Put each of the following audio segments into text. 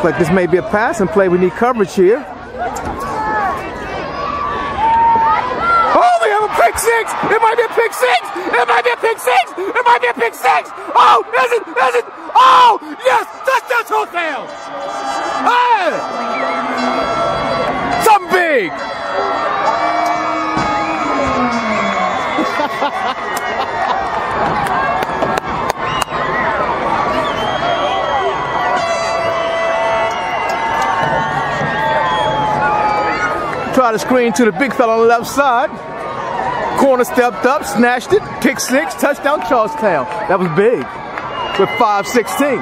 Looks like this may be a passing play. We need coverage here. Oh, we have a pick six. It might be a pick six. It might be a pick six. It might be a pick six. Oh, is it? Is it? Oh, yes. That's touchdown, Trolltail. Hey! Something big. Try to screen to the big fella on the left side. Corner stepped up, snatched it, pick six, touchdown Charlestown. That was big with 516.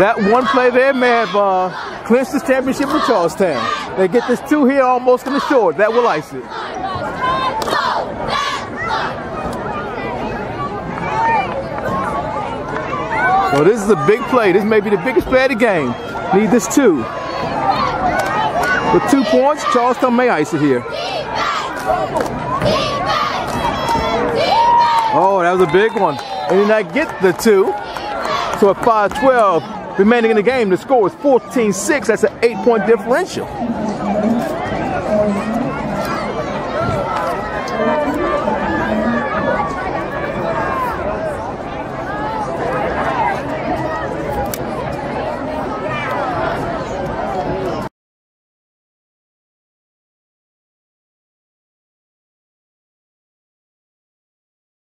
That one play there may have uh, clinched this championship for Charlestown. They get this two here almost in the short. That will ice it. Well, this is a big play. This may be the biggest play of the game. Need this two. With two points, Charleston may ice it here. Oh, that was a big one. And did not get the two. So at 5-12 remaining in the game, the score is 14-6. That's an eight-point differential.